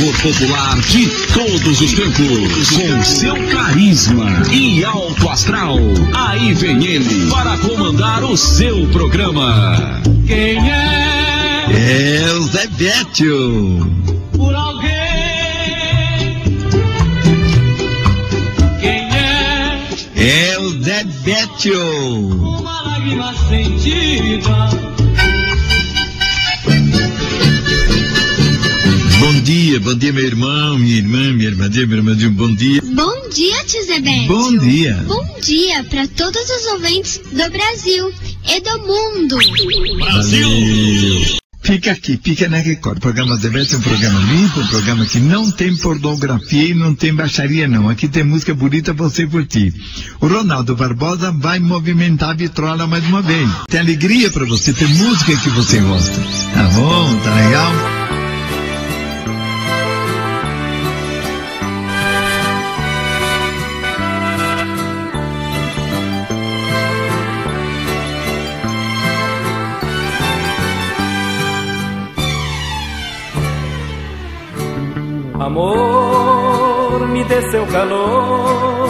Comunicador popular de todos os tempos, com seu carisma e alto astral. Aí vem ele para comandar o seu programa. Quem é? É o Zé Bétio. Por alguém. Quem é? É o Zé Bétio. Uma lágrima sentida. Bom dia, bom dia, meu irmão, minha irmã, minha irmã, minha irmã, bom dia. Bom dia, tio Zebete. Bom dia. Bom dia para todos os ouvintes do Brasil e do mundo. Valeu. Fica aqui, fica na Record. O programa Zebete é um programa limpo, um programa que não tem pornografia e não tem baixaria, não. Aqui tem música bonita pra você curtir. O Ronaldo Barbosa vai movimentar a vitrola mais uma vez. Tem alegria pra você, tem música que você gosta. Tá bom? Tá legal? Amor, me dê seu calor,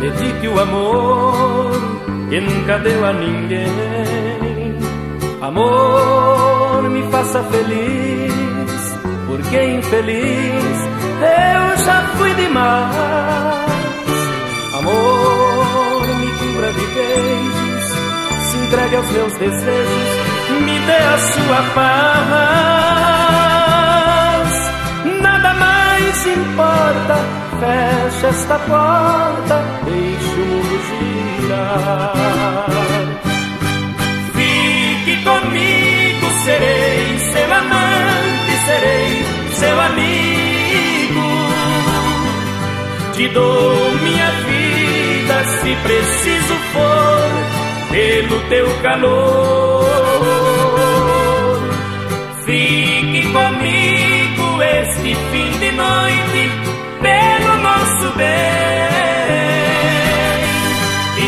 dedique o amor que nunca deu a ninguém. Amor, me faça feliz, porque infeliz eu já fui demais. Amor, me cubra de beijos, se entregue aos meus desejos, me dê a sua paz. Mais importa, fecha esta porta, deixe o mundo girar. Fique comigo, serei seu amante, serei seu amigo. Te dou minha vida se preciso for, pelo teu calor. Fique comigo este fim de noite, pelo nosso bem.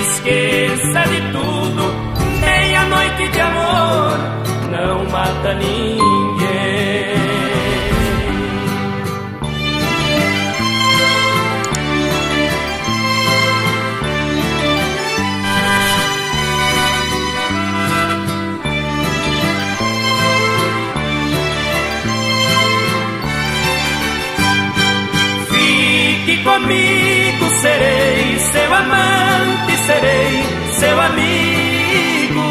Esqueça de tudo, meia-noite de amor não mata ninguém. Comigo, serei seu amante, serei seu amigo.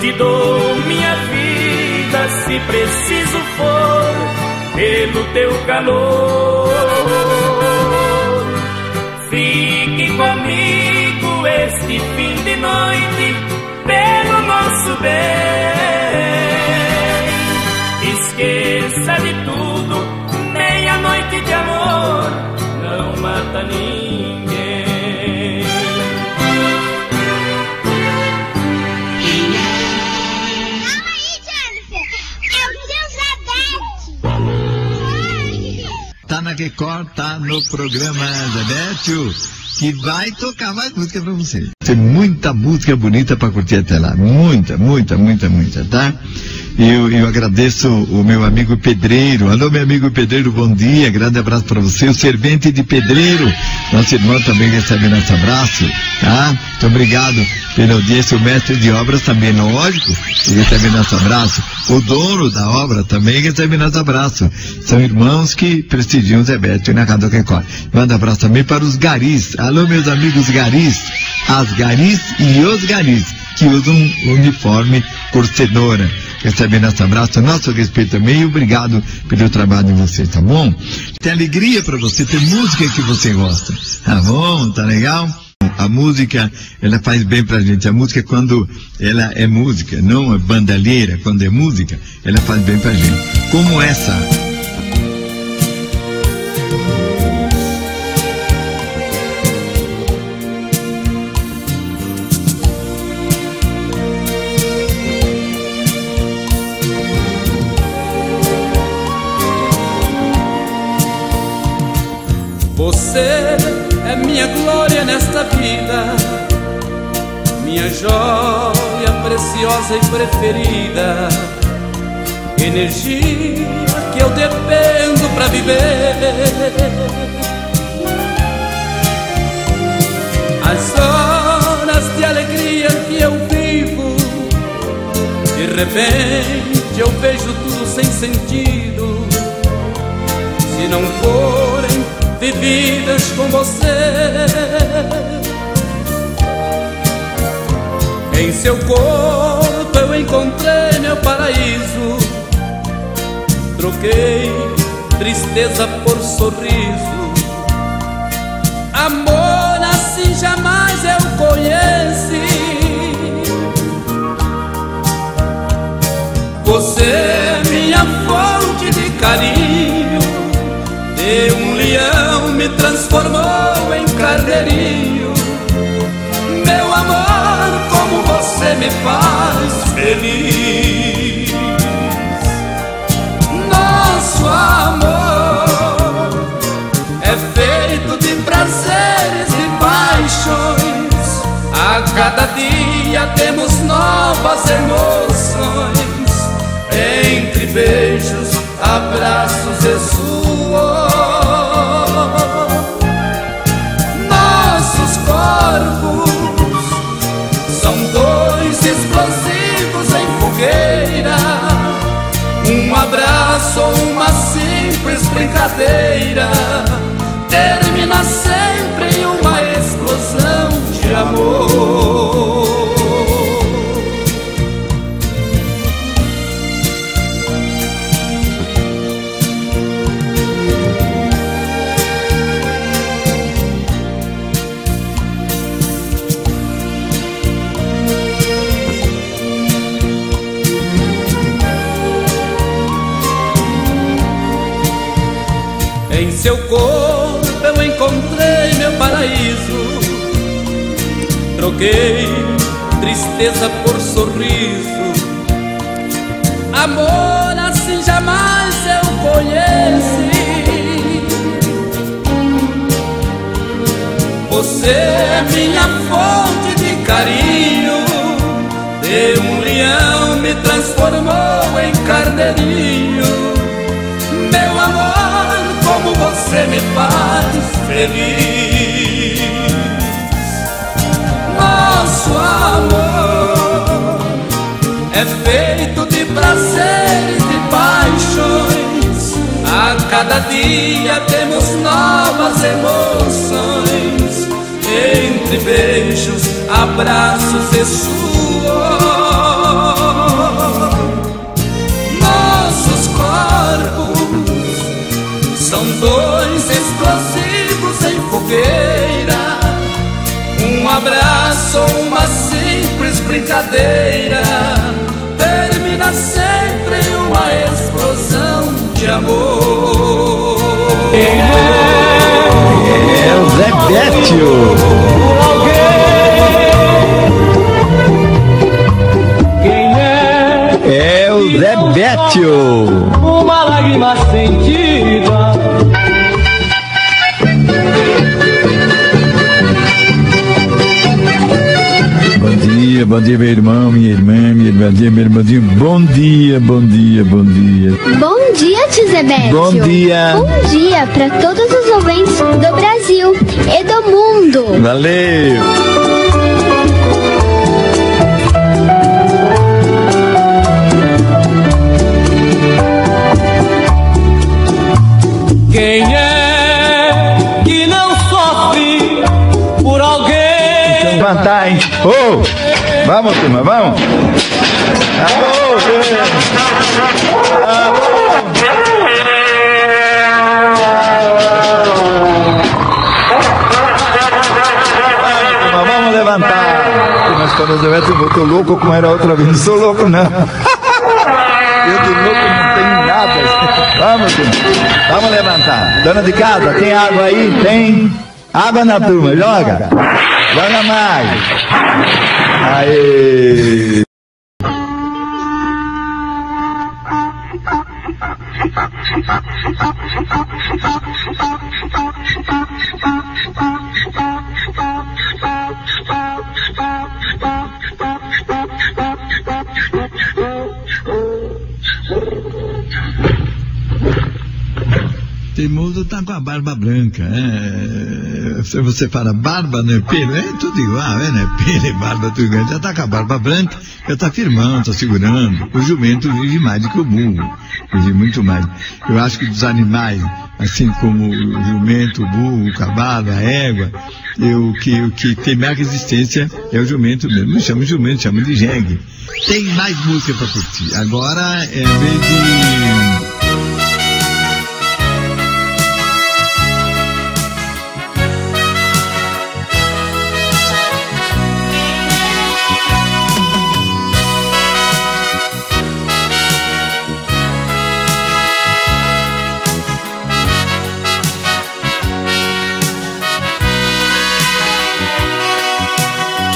Te dou minha vida se preciso for, pelo teu calor. Fique comigo este fim de noite, pelo nosso bem. Esqueça de de amor não mata ninguém. Calma aí, Jennifer. É o. Tá na Record, tá no programa Zebétio, que vai tocar mais música pra você. Tem muita música bonita pra curtir até lá. Muita, muita, muita, muita, tá? Eu, eu agradeço o meu amigo Pedreiro. Alô, meu amigo Pedreiro, bom dia. Grande abraço para você. O servente de Pedreiro. Nosso irmão também recebe nosso abraço, tá? Muito obrigado pela audiência. O mestre de obras também, lógico, recebe nosso abraço. O dono da obra também recebe nosso abraço. São irmãos que prestigiam o Zebete na Rádio Record. Manda abraço também para os garis. Alô, meus amigos garis. As garis e os garis que usam uniforme por cenoura. Recebe nosso abraço, nosso respeito também e obrigado pelo trabalho de vocês, tá bom? Tem alegria para você, tem música que você gosta, tá bom? Tá legal? A música, ela faz bem pra gente. A música, quando ela é música, não é bandalheira, quando é música, ela faz bem pra gente. Como essa nesta vida, minha joia preciosa e preferida, energia que eu dependo para viver. As horas de alegria que eu vivo, de repente eu vejo tudo sem sentido. Se não forem vividas com você. Em seu corpo eu encontrei meu paraíso. Troquei tristeza por sorriso. Amor assim jamais eu conheci. Você é minha fonte de carinho. Leão me transformou em carneirinho. Meu amor, como você me faz feliz. Brincadeira termina sempre em uma explosão de amor. Troquei tristeza por sorriso. Amor assim jamais eu conheci. Você é minha fonte de carinho. De um leão me transformou em carneirinho. Meu amor, como você me faz feliz. É feito de prazeres e paixões. A cada dia temos novas emoções. Entre beijos, abraços e suor. Nossos corpos são dois explosivos em fogueira. Um abraço, uma simples brincadeira termina sempre em uma explosão de amor. É o Zé Bétio. Quem é É o Zé Bétio. uma lágrima sentida? Bom dia, meu irmão, minha irmã, minha irmãzinha, meu irmãozinho. Bom dia, bom dia, bom dia. Bom dia, Tizebete. Bom dia. Bom dia para todos os ouvintes do Brasil e do mundo. Valeu. Quem é que não sofre por alguém? Levantar, hein? Ô! Vamos, turma, vamos! Alô, Vamos levantar! Mas quando eu tivesse voltou louco como era outra vez, não sou louco não. Eu de louco não tenho nada. Vamos, turma. Vamos levantar. Dona de casa, tem água aí? Tem? Água na turma, joga. Joga mais. Aê. Teimoso tá com a barba branca, né? Se você fala barba, né? Pelo, é tudo igual, é, né? Pelo e barba, tudo igual. Já tá com a barba branca, já tá firmando, tá segurando. O jumento vive mais do que o burro. Vive muito mais. Eu acho que dos animais, assim como o jumento, o burro, o cavalo, a égua, eu, que, o que tem mais resistência é o jumento mesmo. Não chama de jumento, chama de jegue. Tem mais música pra curtir. Agora é vez de.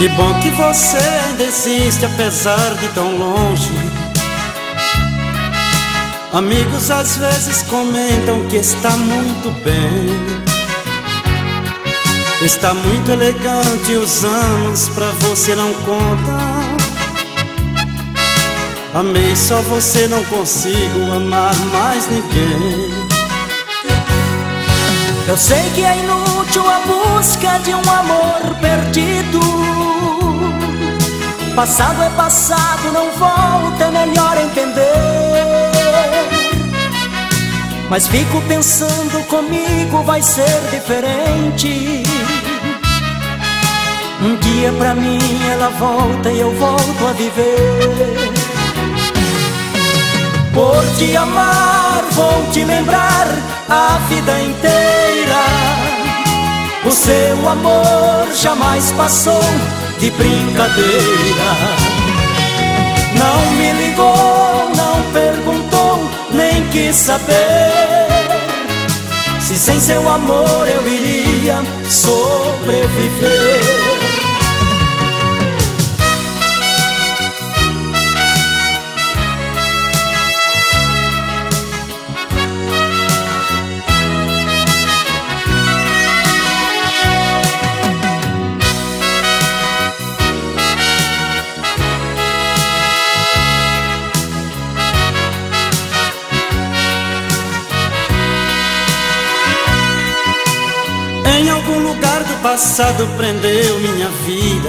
Que bom que você ainda existe apesar de tão longe. Amigos às vezes comentam que está muito bem. Está muito elegante os anos pra você não contar. Amei só você, não consigo amar mais ninguém. Eu sei que é inútil a busca de um amor perdido. Passado é passado, não volta, é melhor entender. Mas fico pensando comigo vai ser diferente. Um dia pra mim ela volta e eu volto a viver. Por te amar, vou te lembrar a vida inteira. O seu amor jamais passou de brincadeira. Não me ligou, não perguntou, nem quis saber. Se sem seu amor eu iria sobreviver. Passado prendeu minha vida.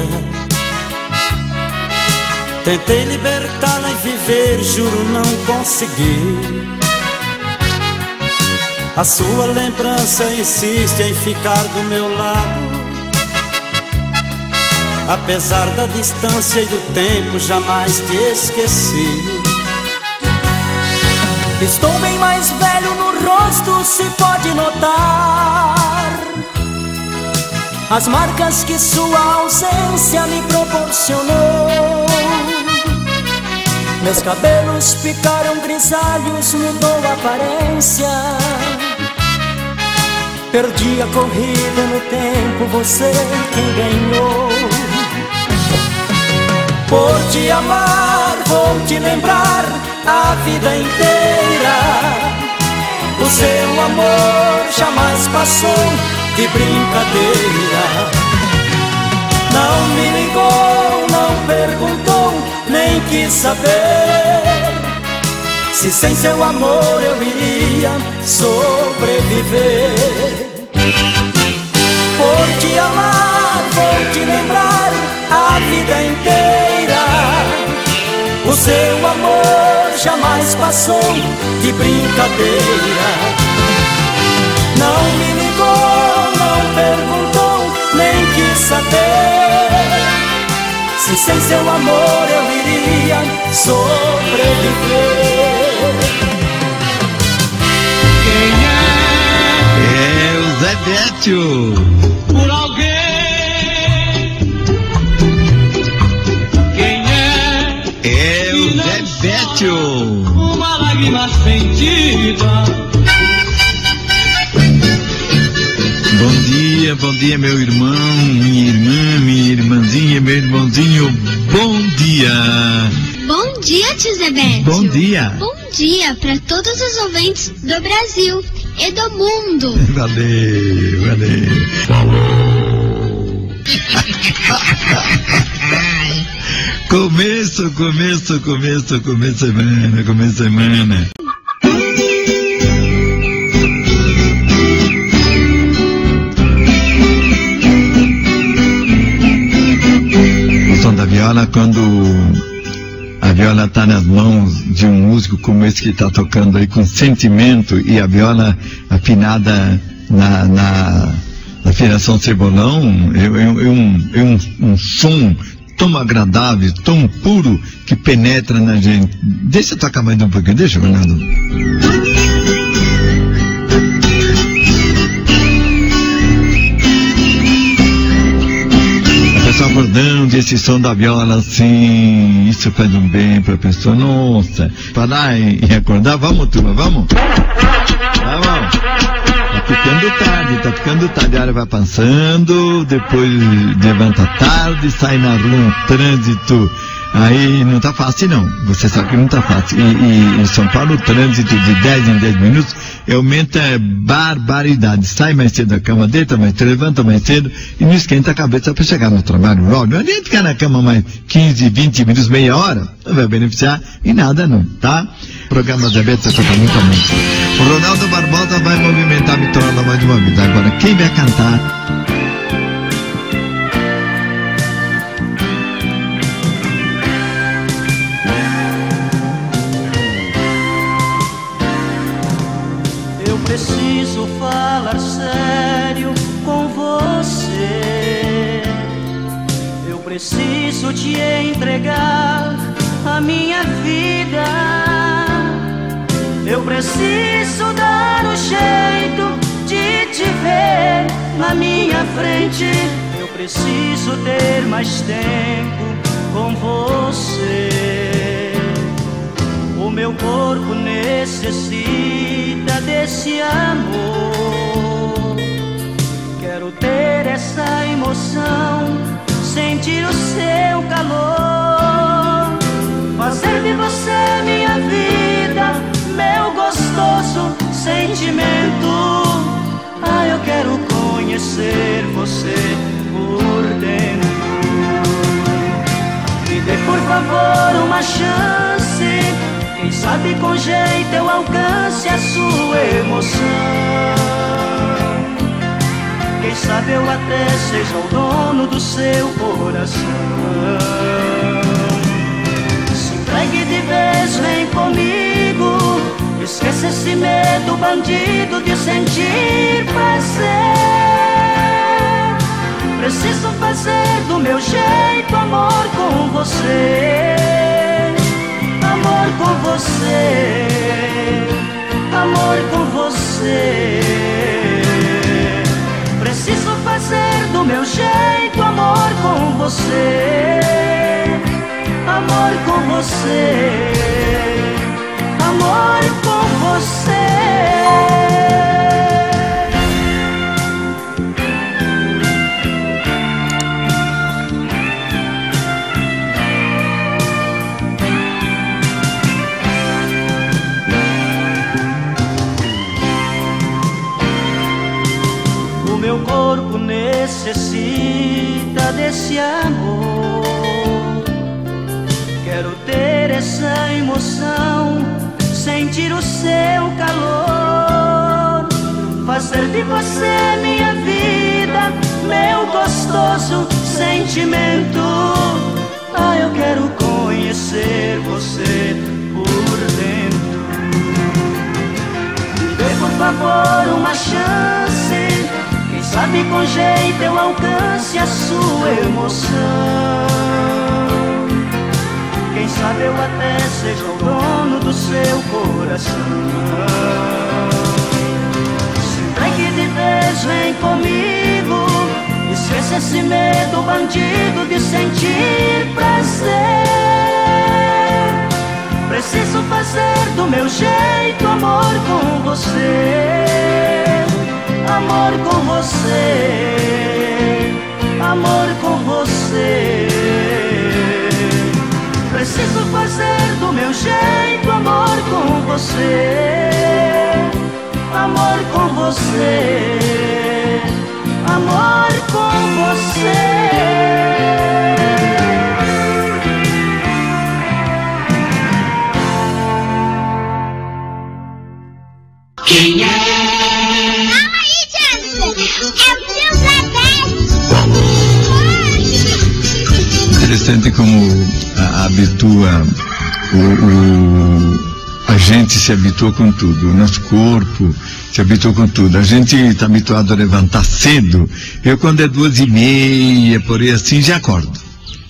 Tentei libertá-la e viver, juro não consegui. A sua lembrança insiste em ficar do meu lado. Apesar da distância e do tempo, jamais te esqueci. Estou bem mais velho no rosto, se pode notar. As marcas que sua ausência me proporcionou. Meus cabelos ficaram grisalhos, mudou a aparência. Perdi a corrida no tempo, você quem ganhou. Por te amar, vou te lembrar a vida inteira. O seu amor jamais passou de brincadeira. Não me ligou, não perguntou, nem quis saber. Se sem seu amor eu iria sobreviver. Por te amar, vou te lembrar a vida inteira. O seu amor jamais passou de brincadeira. Não me ligou, perguntou, nem quis saber. Se sem seu amor eu iria sobreviver. É o Zé Bétio. por alguém. Quem é É o Zé Bétio. uma lágrima sentida? Dia, bom dia, meu irmão, minha irmã, minha irmãzinha, meu irmãozinho. Bom dia. Bom dia, tio Zebete. Bom dia. Bom dia para todos os ouvintes do Brasil e do mundo. Valeu, valeu. começo, começo, começo, começo semana, começo semana. Viola quando a viola está nas mãos de um músico como esse que está tocando aí com sentimento e a viola afinada na, na, na afinação cebolão é, é, é um, é um, um som tão agradável, tão puro que penetra na gente. Deixa eu tocar mais um pouquinho, deixa, Fernando. A pessoa acordando, esse som da viola assim, isso faz um bem pra pessoa. Nossa, parar e, e acordar, vamos turma, vamos? Vamos. Tá ficando tarde, tá ficando tarde, a hora vai passando, depois levanta tarde, sai na rua, trânsito. Aí não tá fácil não, você sabe que não tá fácil. E, em São Paulo o trânsito de 10 em 10 minutos aumenta barbaridade. Sai mais cedo da cama, deita mais cedo, levanta mais cedo e não esquenta a cabeça para chegar no trabalho logo. Não adianta ficar na cama mais 15, 20 minutos, meia hora, não vai beneficiar em nada não, tá? Programa Beto, você toca muita música. O Ronaldo Barbosa vai movimentar a vitrola mais de uma vez. Agora, quem vai cantar? Preciso falar sério com você. Eu preciso te entregar a minha vida. Eu preciso dar um jeito de te ver na minha frente. Eu preciso ter mais tempo com você. Meu corpo necessita desse amor. Quero ter essa emoção, sentir o seu calor. Fazer de você minha vida, meu gostoso sentimento. Ah, eu quero conhecer você por dentro. Me dê por favor uma chance. Quem sabe com jeito eu alcance a sua emoção. Quem sabe eu até seja o dono do seu coração. Se entregue de vez, vem comigo. Esqueça esse medo bandido de sentir prazer. Preciso fazer do meu jeito amor com você. Amor com você. Amor com você. Preciso fazer do meu jeito amor com você. Amor com você. Amor com você. Necessita desse amor. Quero ter essa emoção, sentir o seu calor, fazer de você minha vida, meu gostoso sentimento. Ah, eu quero conhecer você por dentro. Dê por favor uma chance. Sabe com jeito eu alcance a sua emoção. Quem sabe eu até seja o dono do seu coração. Se entregue de vez, vem comigo. Esqueça esse medo bandido de sentir prazer. Preciso fazer do meu jeito amor com você. Amor com você. Amor com você. Preciso fazer do meu jeito amor com você, amor com você, amor com você. Interessante como a- habitua o, o- a gente se habitua com tudo, o nosso corpo se habitua com tudo. A gente está habituado a levantar cedo. Eu quando é duas e meia, por aí assim, já acordo.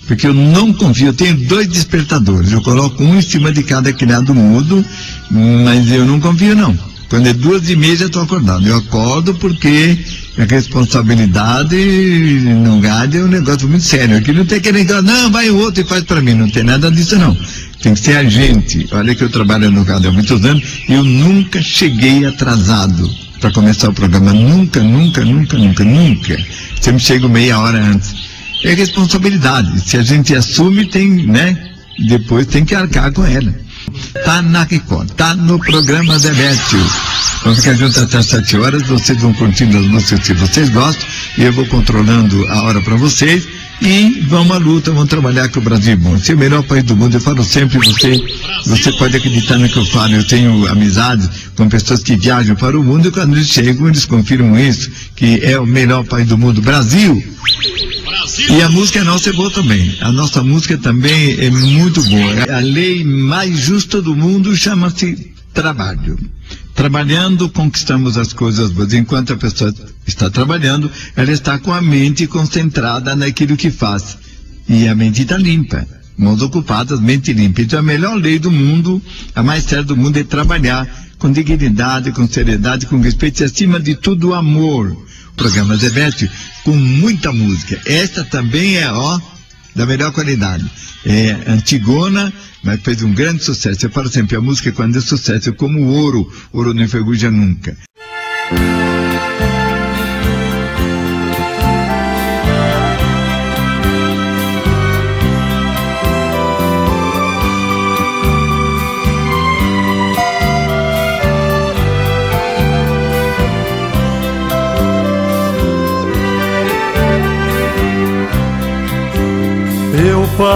Porque eu não confio, eu tenho dois despertadores, eu coloco um em cima de cada criado mudo, mas eu não confio não. Quando é duas e meia já estou acordado. Eu acordo porque a responsabilidade no gado é um negócio muito sério. Aqui não tem que negar, não, vai o outro e faz para mim. Não tem nada disso não. Tem que ser a gente. Olha que eu trabalho no gado há muitos anos e eu nunca cheguei atrasado para começar o programa. Nunca, nunca, nunca, nunca, nunca. Sempre chego meia hora antes. É responsabilidade. Se a gente assume, tem, né? Depois tem que arcar com ela. Tá na Record, tá no programa Debete. Vamos ficar juntos até às 7 horas, vocês vão curtindo as músicas que vocês gostam, e eu vou controlando a hora para vocês. E vamos à luta, vamos trabalhar com o Brasil bom. Esse é o melhor país do mundo, eu falo sempre, você, você pode acreditar no que eu falo. Eu tenho amizades com pessoas que viajam para o mundo e quando eles chegam, eles confirmam isso, que é o melhor país do mundo, Brasil. E a música nossa é boa também. A nossa música também é muito boa. A lei mais justa do mundo chama-se trabalho. Trabalhando, conquistamos as coisas boas. Enquanto a pessoa está trabalhando, ela está com a mente concentrada naquilo que faz. E a mente está limpa. Mãos ocupadas, mente limpa. Então a melhor lei do mundo, a mais séria do mundo é trabalhar com dignidade, com seriedade, com respeito e acima de tudo amor. Programa Zebete com muita música. Esta também é, ó, da melhor qualidade. É antigona, mas fez um grande sucesso. Eu falo sempre, a música quando é sucesso é como o ouro, ouro não enferruja nunca.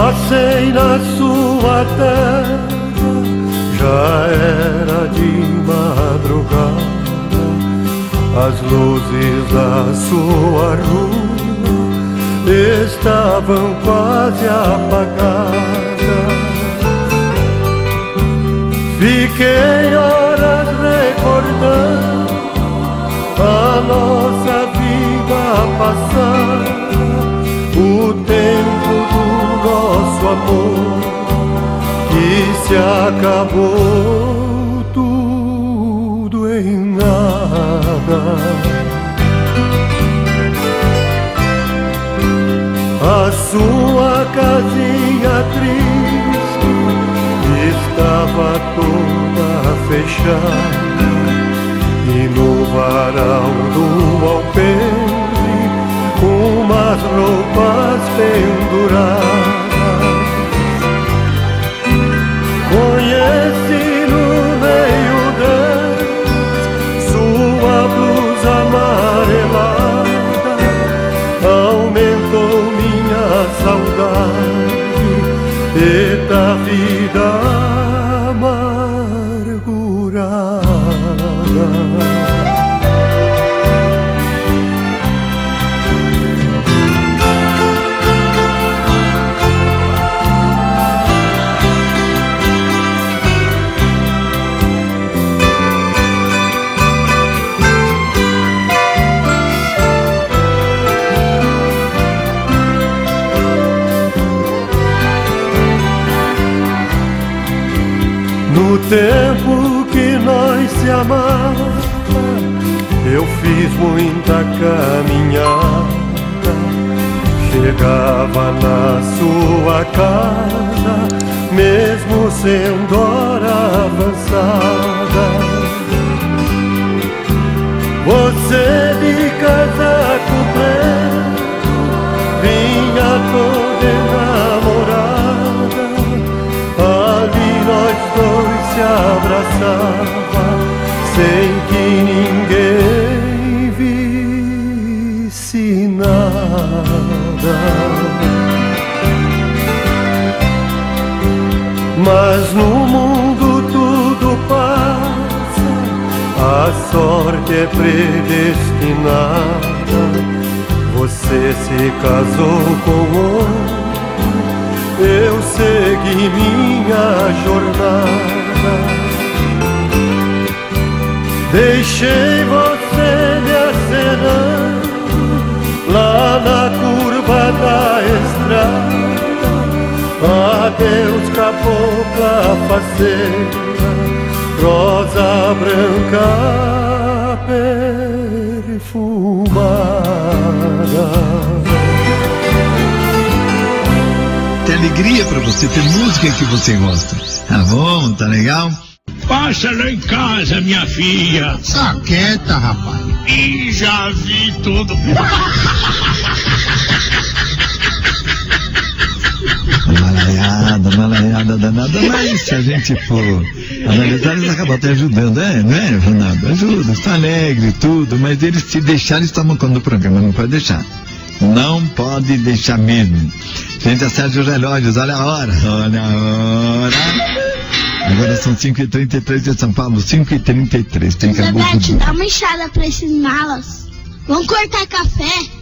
Passei na sua terra, já era de madrugada. As luzes da sua rua estavam quase apagadas. Fiquei horas recordando a nossa vida passada amor que se acabou tudo em nada. A sua casinha triste estava toda fechada e no varal do alpendre umas roupas penduradas. Da vida muita caminhada. Chegava na sua casa, mesmo sendo hora avançada. Você de casaco preto, vinha toda enamorada. Ali nós dois se abraçados sorte é predestinada. Você se casou com outro. Eu segui minha jornada. Deixei você me acenando lá na curva da estrada. Adeus, cabocla faceira rosa branca perfumada. Tem alegria pra você, tem música que você gosta. Tá bom, tá legal? Passa lá em casa, minha filha. Saqueta, rapaz. E já vi tudo. Malaiada, malaiada danada, mas se a gente for analisar, eles acabam até ajudando, é, não é, Ronaldo? Ajuda, está alegre, tudo, mas eles se deixarem estão mancando o programa, não pode deixar. Não pode deixar mesmo. Gente, a Sérgio Relógios, olha a hora, olha a hora. Agora são 5h33 de São Paulo, 5h33. Tem Zabete, do... dá uma enxada pra esses malas. Vamos cortar café?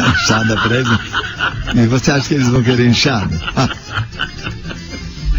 enxada pra ele. E você acha que eles vão querer enxada?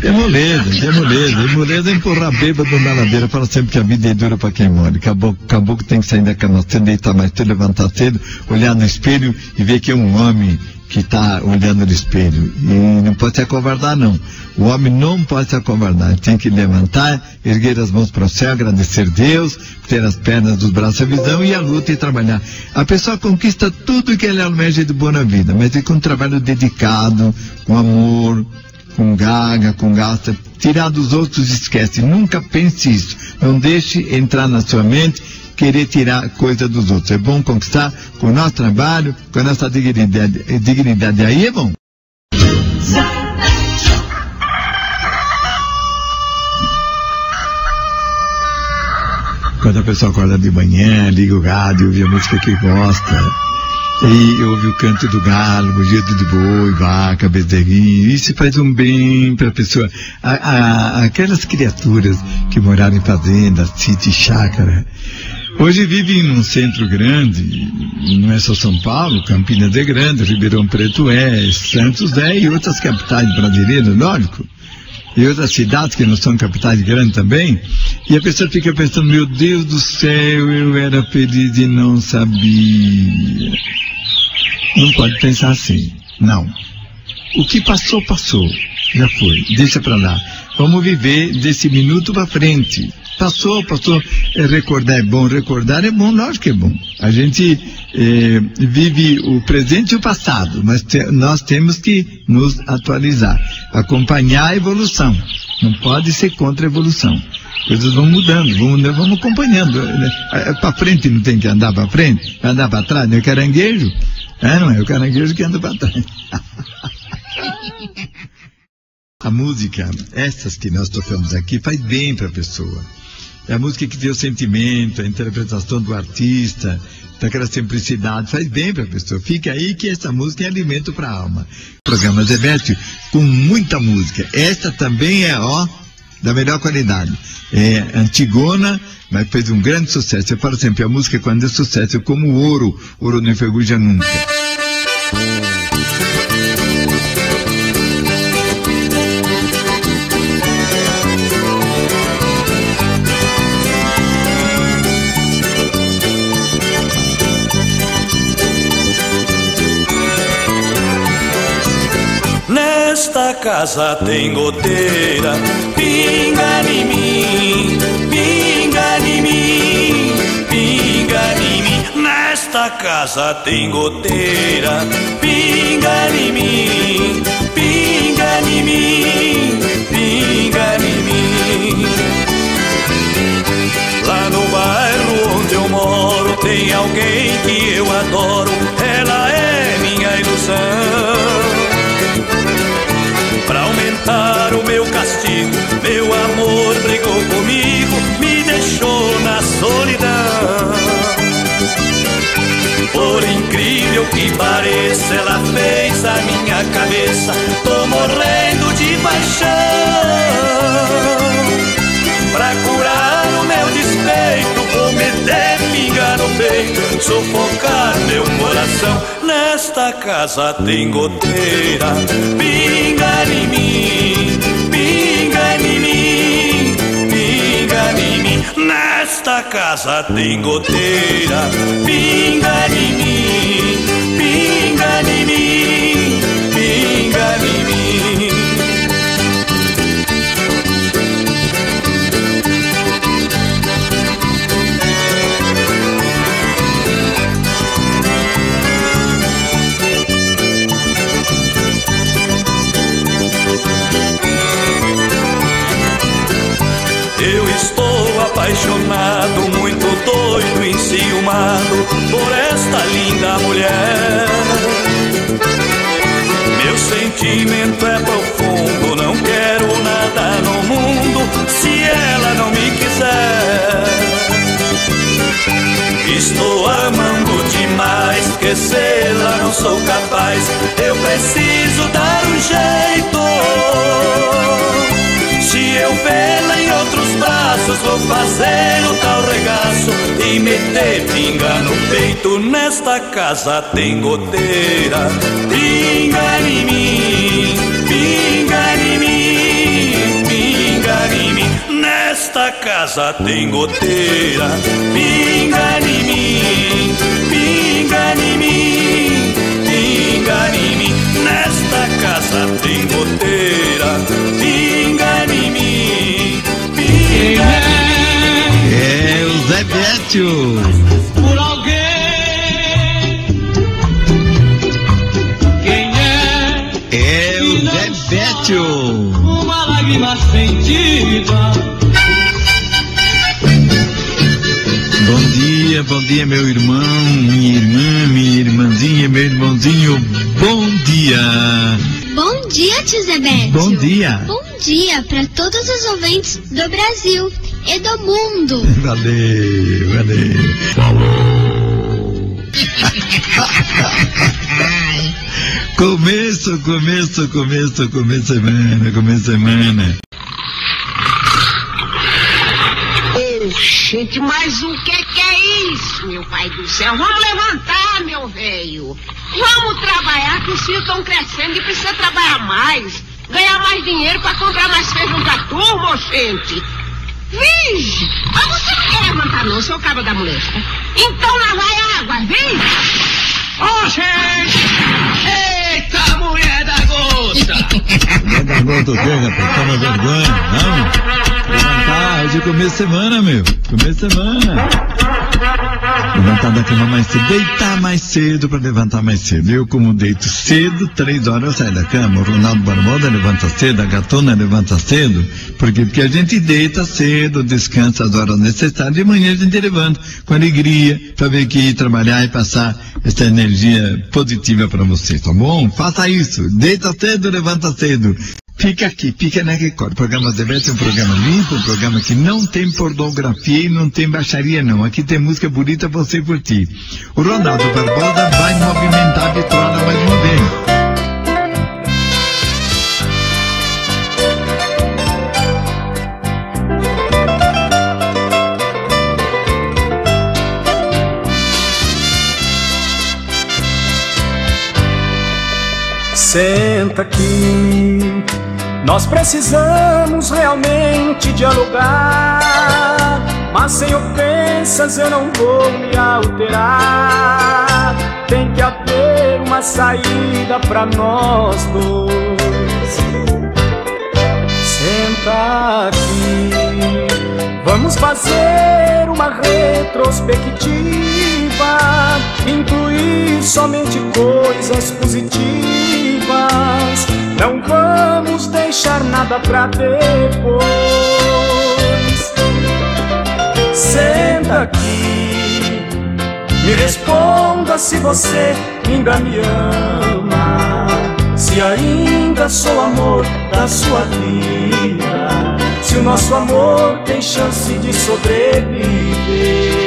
É moleza, é moleza. É moleza empurrar bêbado na ladeira. Fala sempre que a vida é dura pra quem mora. Caboclo, caboclo tem que sair da cama cedo, deitar mais cedo, levantar cedo, olhar no espelho e ver que é um homem que está olhando no espelho. E não pode se acovardar, não. O homem não pode se acovardar. Tem que levantar, erguer as mãos para o céu, agradecer Deus, ter as pernas dos braços a visão e a luta e trabalhar. A pessoa conquista tudo que ela almeja de boa na vida, mas é com um trabalho dedicado, com amor, com gaga, com gasta. Tirar dos outros esquece. Nunca pense isso. Não deixe entrar na sua mente querer tirar coisa dos outros. É bom conquistar com o nosso trabalho, com a nossa dignidade. dignidade. Aí é bom. A pessoa acorda de manhã, liga o rádio, ouve a música que gosta, e ouve o canto do galo, mugido de boi, vaca, bezerrinho, isso faz um bem para a pessoa. Aquelas criaturas que moraram em fazenda, sítio chácara, hoje vivem num centro grande, não é só São Paulo, Campinas é grande, Ribeirão Preto é, Santos é e outras capitais brasileiras, lógico e outras cidades que não são capitais grandes também, e a pessoa fica pensando, meu Deus do céu, eu era feliz e não sabia. Não pode pensar assim, não. O que passou, passou, já foi, deixa pra lá. Vamos viver desse minuto pra frente. Passou, passou. É, recordar é bom, recordar é bom, lógico que é bom. A gente eh, vive o presente e o passado, mas te- nós temos que nos atualizar, acompanhar a evolução. Não pode ser contra a evolução. Coisas vão mudando, mudando, vamos acompanhando. Para frente não tem que andar para frente, andar para trás, não é caranguejo? É, não é o caranguejo que anda para trás. A música, essas que nós tocamos aqui, faz bem para a pessoa. É a música que tem o sentimento, a interpretação do artista, daquela simplicidade, faz bem para a pessoa. Fica aí que essa música é alimento para a alma. Programa Zebete com muita música. Esta também é, ó, da melhor qualidade. É antigona, mas fez um grande sucesso. Eu falo sempre, a música quando é sucesso é como ouro, ouro não enferruja nunca. Casa tem goteira, pinga em mim, pinga em mim, pinga em mim. Nesta casa tem goteira, pinga em mim, pinga em mim, pinga em mim. Lá no bairro onde eu moro tem alguém que eu adoro, ela é minha ilusão. O meu castigo, meu amor brigou comigo, me deixou na solidão. Por incrível que pareça, ela fez a minha cabeça, tô morrendo de paixão. Pra curar o meu sufocar meu coração. Nesta casa tem goteira, pinga em mim, pinga em mim, pinga em mim. Nesta casa tem goteira, pinga em mim, pinga em mim, fazer o tal regaço e meter pinga no peito. Nesta casa tem goteira, pinga em mim, pinga em mim, pinga em mim. Nesta casa tem goteira, pinga em mim, pinga em mim, pinga em mim. Nesta casa tem goteira, Bétio. por alguém. Quem é É o Zé Bétio. uma lágrima sentida? Bom dia, bom dia, meu irmão, minha irmã, minha irmãzinha, meu irmãozinho. Bom dia. Bom dia, tio Zebete. Bom dia. Bom dia para todos os ouvintes do Brasil e do mundo. Valeu, valeu. Começo, começo, começo, começo semana, começo semana. Gente, mas o que que é isso, meu pai do céu? Vamos levantar, meu velho. Vamos trabalhar, que os filhos estão crescendo e precisa trabalhar mais. Ganhar mais dinheiro para comprar mais feijão pra turma, gente. Vixe, mas você não quer levantar não, seu cabo da molesta. Então lá vai água, vem. Ô, gente! Eita, mulher da gota! Não dá conta o quê, rapaz? Toma vergonha, não? Levantar, hoje é começo de semana, meu. Começo de semana. Levantar da cama mais cedo, deitar mais cedo para levantar mais cedo. Eu, como deito cedo, três horas eu saio da cama. O Ronaldo Barbosa levanta cedo, a gatona levanta cedo. Por quê? Porque a gente deita cedo, descansa as horas necessárias e amanhã a gente levanta com alegria para ver que trabalhar e passar essa energia positiva para vocês, tá bom? Faça isso. Deita cedo, levanta cedo. Fica aqui, fica na Record. O programa Zebete é um programa limpo, um programa que não tem pornografia e não tem baixaria não. Aqui tem música bonita pra você curtir. O Ronaldo Barbosa vai movimentar a vitrola mais uma vez. Senta aqui, nós precisamos realmente dialogar. Mas sem ofensas eu não vou me alterar. Tem que haver uma saída pra nós dois. Senta aqui, vamos fazer uma retrospectiva. Incluir somente coisas positivas. Não vamos deixar nada pra depois. Senta aqui, me responda se você ainda me ama. Se ainda sou amor da sua vida. Se o nosso amor tem chance de sobreviver.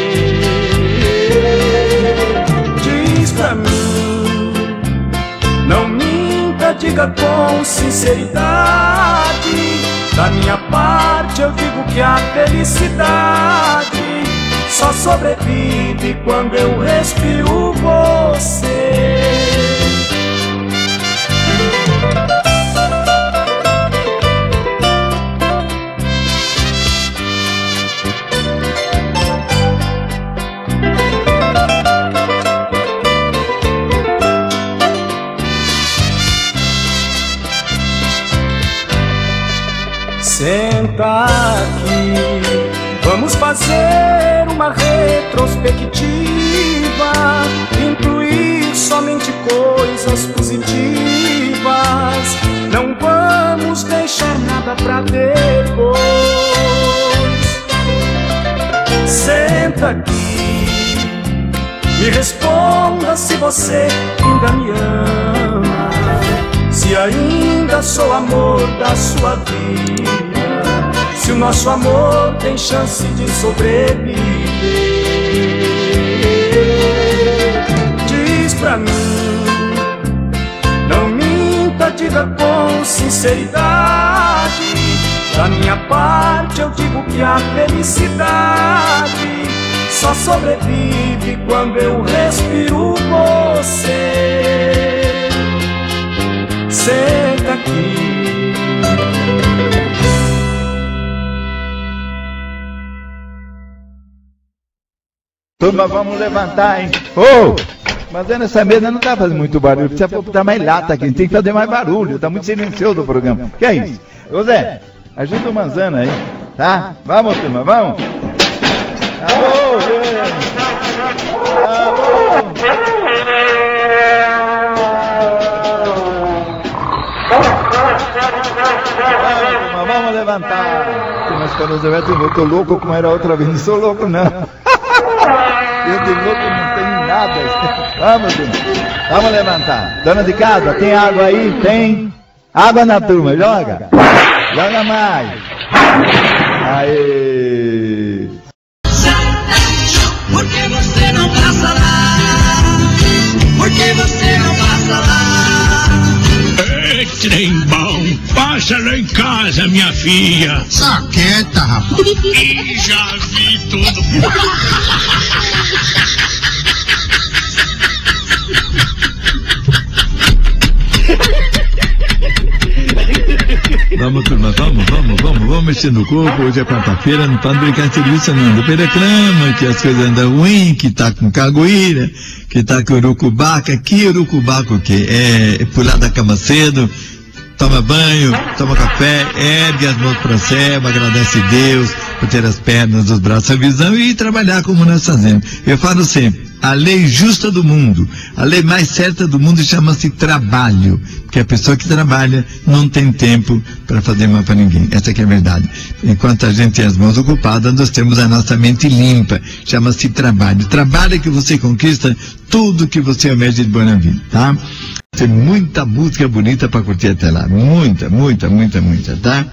Diga com sinceridade. Da minha parte eu digo que a felicidade só sobrevive quando eu respiro você. Fazer uma retrospectiva, incluir somente coisas positivas. Não vamos deixar nada pra depois. Senta aqui, me responda se você ainda me ama, se ainda sou amor da sua vida se o nosso amor tem chance de sobreviver. Diz pra mim, não minta, diga com sinceridade. Da minha parte eu digo que a felicidade só sobrevive quando eu respiro você. Senta aqui. Turma, vamos levantar, hein? Ô! Mas nessa mesa não tá fazendo muito barulho. Precisa botar mais lata aqui. Tem que fazer mais barulho. Tá muito silencioso o programa. Que é isso? Ô Zé, ajuda o Manzana aí. Tá? Vamos, turma, vamos. Alô, Zé. Alô. Vamos, levantar. Mas quando eu tô louco como era outra vez. Não sou louco, não. Eu de louco não tenho nada. Vamos, turma. Vamos levantar. Dona de casa, tem água aí? Tem. Água na turma, joga. Joga mais. Aê. Por que você não passa lá? Por que você não passa lá? Ei, trem bom, passa lá em casa, minha filha. Só quieta, rapaz. Ih, já vi tudo. Vamos, turma, vamos, vamos, vamos, vamos mexer no corpo. Hoje é quarta-feira, não pode brincar de serviço não. Depois reclama que as coisas andam ruim, que tá com cagoeira, que tá com urucubaca. Que urucubaca o quê? É pular da cama cedo, toma banho, toma café, ergue as mãos para cima, agradece a Deus por ter as pernas, os braços, a visão e trabalhar como nós fazemos. Eu falo sempre, a lei justa do mundo, a lei mais certa do mundo chama-se trabalho, porque a pessoa que trabalha não tem tempo para fazer mal para ninguém. Essa é a verdade. Enquanto a gente tem as mãos ocupadas, nós temos a nossa mente limpa. Chama-se trabalho. Trabalho é que você conquista tudo que você almeja de boa na vida, tá? Tem muita música bonita para curtir até lá. Muita, muita, muita, muita, tá?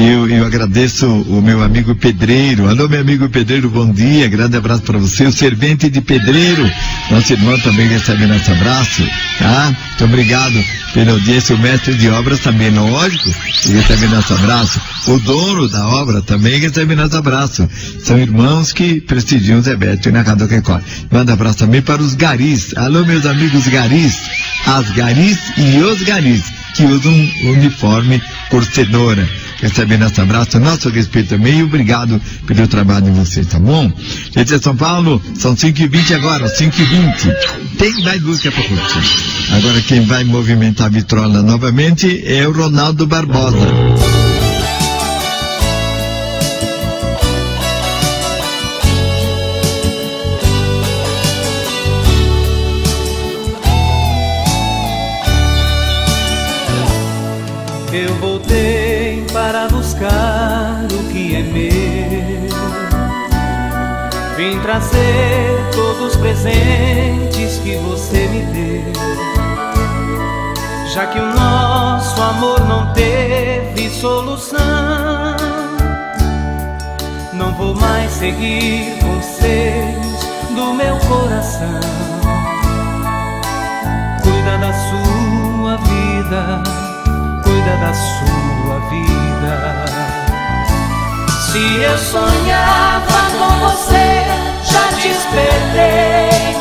Eu, eu agradeço o meu amigo Pedreiro. Alô, meu amigo Pedreiro, bom dia. Grande abraço para você. O servente de Pedreiro. Nosso irmão também recebe nosso abraço, tá? Muito obrigado pela audiência. O mestre de obras também, lógico, recebe nosso abraço. O dono da obra também recebe nosso abraço. São irmãos que prestigiam o Zé Beto na Rádio Record. Manda abraço também para os garis. Alô, meus amigos garis. As garis e os garis que usam uniforme cor cenoura. Recebe nosso abraço, nosso respeito também e obrigado pelo trabalho de vocês, tá bom? Gente de São Paulo, são 5h20 agora, 5h20. Tem mais música para curtir. Agora quem vai movimentar a vitrola novamente é o Ronaldo Barbosa. Trazer todos os presentes que você me deu. Já que o nosso amor não teve solução, não vou mais seguir conselhos do meu coração. Cuida da sua vida cuida da sua vida. Se eu sonhava com você, despertei.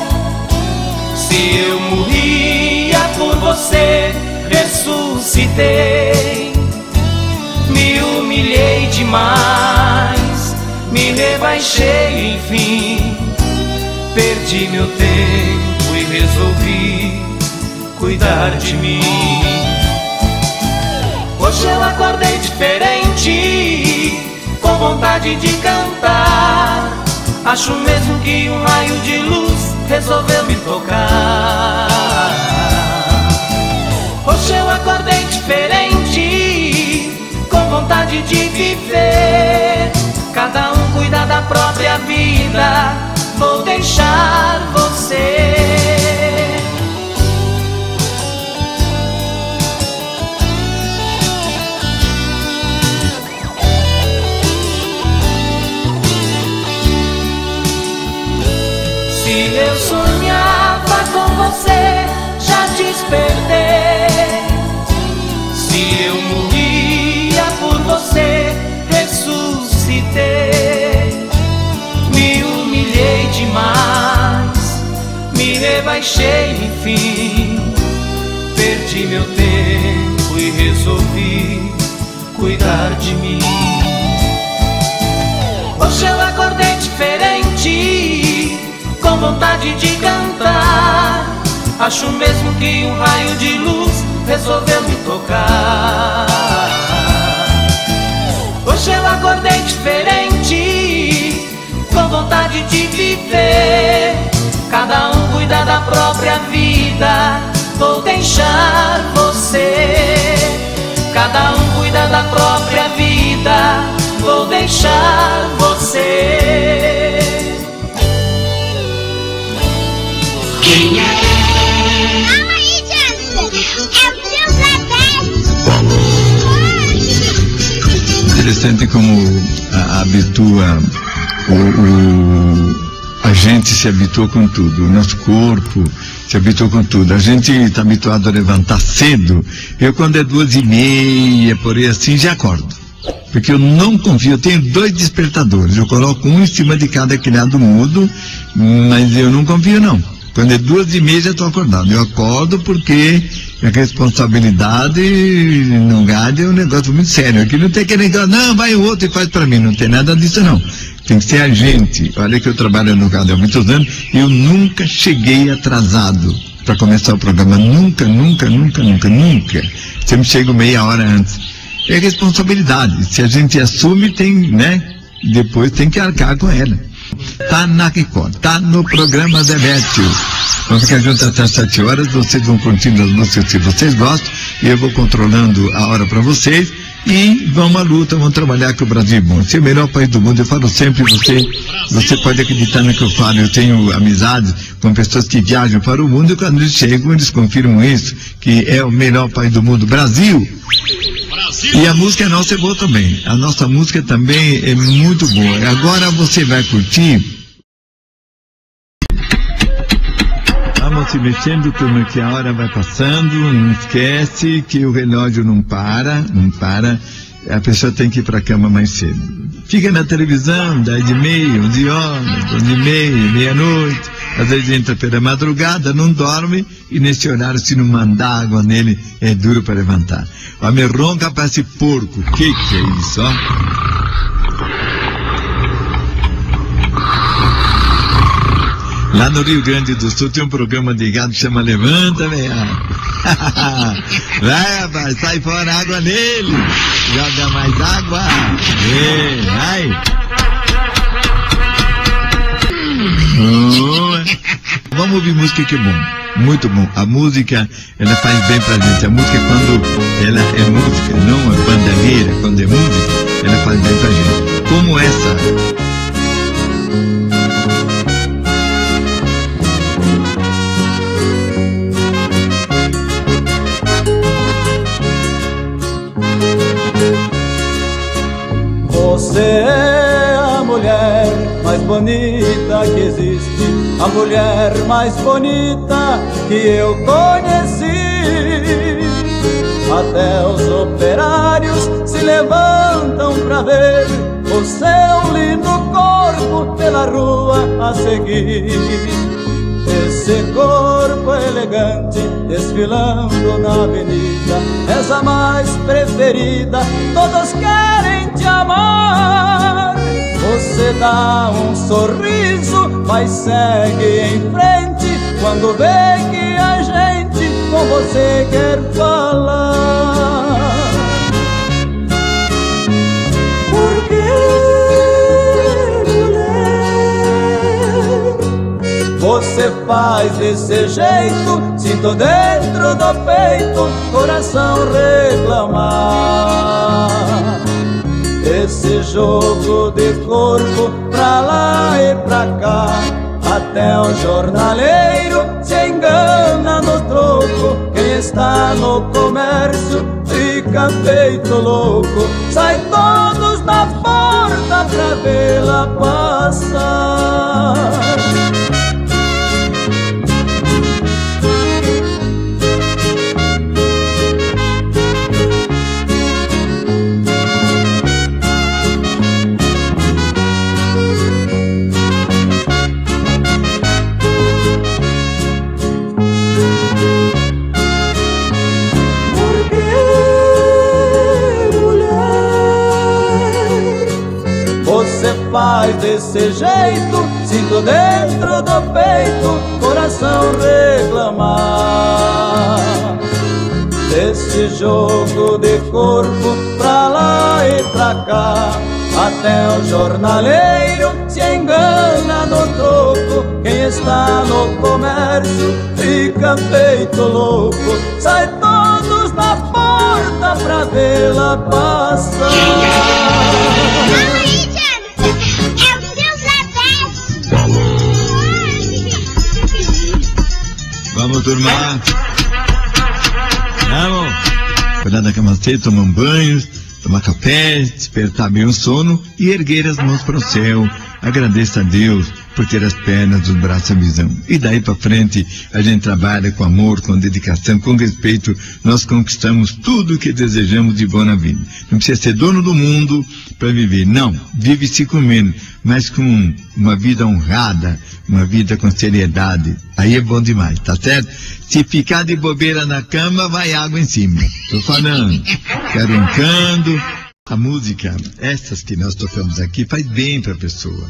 Se eu morria por você, ressuscitei. Me humilhei demais, me rebaixei, enfim. Perdi meu tempo e resolvi cuidar de mim. Hoje eu acordei diferente, com vontade de cantar Acho mesmo que um raio de luz resolveu me tocar. Hoje eu acordei diferente, com vontade de viver. Cada um cuida da própria vida, vou deixar você. Despertei. Se eu morria por você, ressuscitei. Me humilhei demais, me rebaixei, enfim. Perdi meu tempo e resolvi cuidar de mim. Hoje eu acordei diferente, com vontade de cantar. Acho mesmo que um raio de luz resolveu me tocar. Hoje eu acordei diferente, com vontade de viver. Cada um cuida da própria vida, vou deixar você. Cada um cuida da própria vida, vou deixar você. Interessante como a- habitua o, o- a gente se habitua com tudo, o nosso corpo se habitua com tudo. A gente está habituado a levantar cedo. Eu quando é duas e meia, por aí assim, já acordo. Porque eu não confio, eu tenho dois despertadores, eu coloco um em cima de cada criado mudo, mas eu não confio não. Quando é duas e meia já estou acordado. Eu acordo porque a responsabilidade no gado é um negócio muito sério. Aqui não tem aquele negócio, não, vai o outro e faz para mim. Não tem nada disso não. Tem que ser a gente. Olha que eu trabalho no gado há muitos anos, eu nunca cheguei atrasado para começar o programa. Nunca, nunca, nunca, nunca, nunca. Sempre chego meia hora antes. É responsabilidade. Se a gente assume, tem, né? Depois tem que arcar com ela. Tá na Record, tá no programa Debete. Vamos ficar juntos até às 7 horas, vocês vão curtindo as músicas que vocês gostam, e eu vou controlando a hora para vocês, e vamos à luta, vamos trabalhar que o Brasil é bom. Esse é o melhor país do mundo, eu falo sempre, você, você pode acreditar no que eu falo, eu tenho amizades com pessoas que viajam para o mundo, e quando eles chegam, eles confirmam isso, que é o melhor país do mundo, Brasil. E a música nossa é boa também. A nossa música também é muito boa. Agora você vai curtir. Vamos se mexendo, turma, que a hora vai passando. Não esquece que o relógio não para, não para. A pessoa tem que ir para a cama mais cedo. Fica na televisão, 10 e meia, 11 horas, 11 e meia, meia-noite. Às vezes entra pela madrugada, não dorme e nesse horário, se não mandar água nele, é duro para levantar. A me ronca parece porco. Que que é isso? Lá no Rio Grande do Sul tem um programa de gado que chama Levanta, velho. Vai, rapaz, sai fora água nele. Joga mais água. Ei, vai. Boa. Vamos ouvir música que é bom. Muito bom. A música, ela faz bem pra gente. A música, quando ela é música, não é bandalheira, quando é música, ela faz bem pra gente. Como essa. Você é a mulher bonita que existe, a mulher mais bonita que eu conheci. Até os operários se levantam pra ver o seu lindo corpo pela rua a seguir. Esse corpo elegante desfilando na avenida. És a mais preferida, todos querem te amar. Você dá um sorriso, mas segue em frente quando vê que a gente com você quer falar. você faz desse jeito? Sinto dentro do peito coração reclamar. Esse jogo de corpo pra lá e pra cá. Até o jornaleiro se engana no troco. Quem está no comércio fica feito louco. Sai todos na porta pra vê-la passar. Faz desse jeito? Sinto dentro do peito coração reclamar. Desse jogo de corpo pra lá e pra cá Até o jornaleiro se engana no troco. Quem está no comércio fica feito louco. Sai todos na porta pra vê-la passar Vamos, turma. Vamos. Cuidar da cama cedo, tomar um banho, tomar café, despertar bem o sono e erguer as mãos para o céu. Agradeça a Deus por ter as pernas, os braços, a visão. E daí para frente, a gente trabalha com amor, com dedicação, com respeito, nós conquistamos tudo o que desejamos de bom na vida. Não precisa ser dono do mundo para viver, não. Vive-se comendo, mas com uma vida honrada, uma vida com seriedade. Aí é bom demais, tá certo? Se ficar de bobeira na cama, vai água em cima. Tô falando. Caruncando. A música, essas que nós tocamos aqui, faz bem para a pessoa.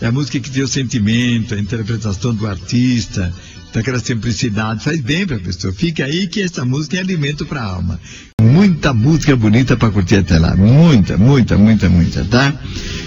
É a música que tem o sentimento, a interpretação do artista, daquela simplicidade, faz bem para a pessoa. Fica aí que essa música é alimento para a alma. Muita música bonita para curtir até lá. Muita, muita, muita, muita, tá?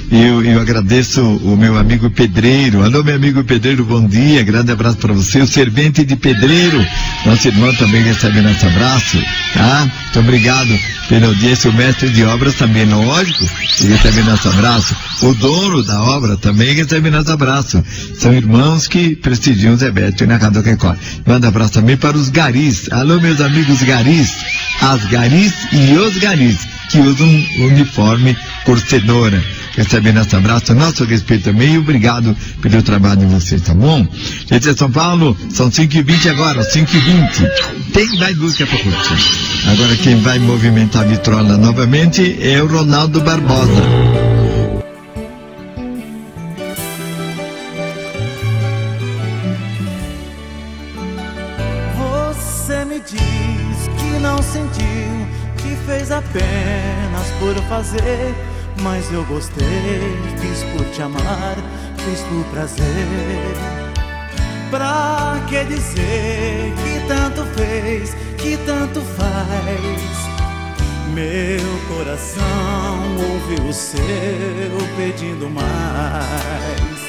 Eu, eu agradeço o meu amigo Pedreiro. Alô, meu amigo Pedreiro, bom dia. Grande abraço para você. O servente de Pedreiro. Nosso irmão também recebe nosso abraço, tá? Muito obrigado pela audiência. O mestre de obras também, lógico, recebe nosso abraço. O dono da obra também recebe nosso abraço. São irmãos que prestigiam o Zé Beto na Rádio Record. Manda abraço também para os garis. Alô, meus amigos garis. As garis e os garis que usam uniforme por cenoura recebe nosso abraço, nosso respeito também e obrigado pelo trabalho de vocês, tá bom? Gente, é São Paulo, são 5h20 agora, 5h20. Tem mais música pra curtir. Agora quem vai movimentar a vitrola novamente é o Ronaldo Barbosa. Apenas por fazer mas eu gostei, fiz por te amar, fiz por prazer. Pra que dizer que tanto fez, que tanto faz? Meu coração ouve o seu pedindo mais.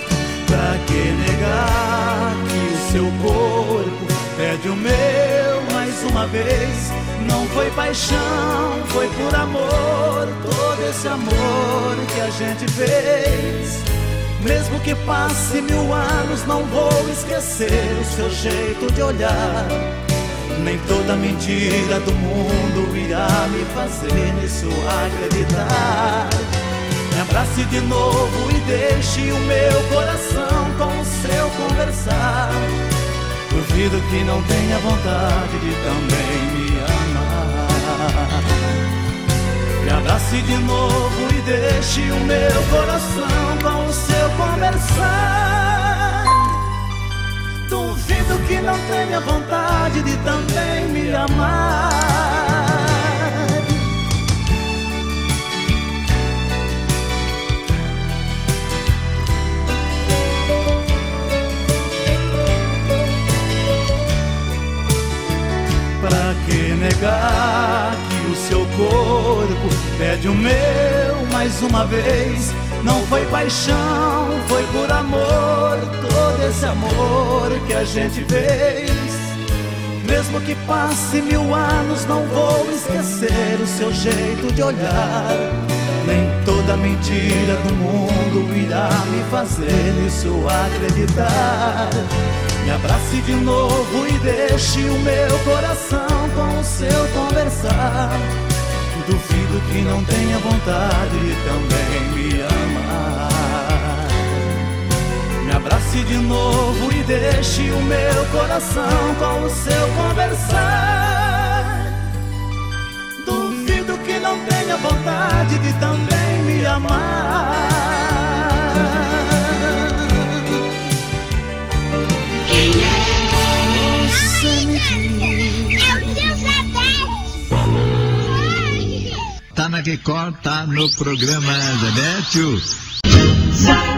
Pra que negar que o seu corpo pede o meu mais uma vez? Não foi paixão, foi por amor. Todo esse amor que a gente fez. Mesmo que passe mil anos, não vou esquecer o seu jeito de olhar. Nem toda mentira do mundo irá me fazer nisso acreditar. Abrace de novo e deixe o meu coração com o seu conversar. Duvido que não tenha vontade de também me me abrace de novo e deixe o meu coração com o seu conversar. Duvido que não tenha vontade de também me amar. Pra que negar corpo pede o meu mais uma vez? Não foi paixão, foi por amor, todo esse amor que a gente fez. Mesmo que passe mil anos, não vou esquecer o seu jeito de olhar. Nem toda mentira do mundo irá me fazer nisso acreditar. Me abrace de novo e deixe o meu coração com o seu conversar. Duvido que não tenha vontade de também me amar. Me abrace de novo e deixe o meu coração com o seu conversar. Duvido que não tenha vontade de também me amar. Quem é? Você me diz. Record, tá no programa Zebétio.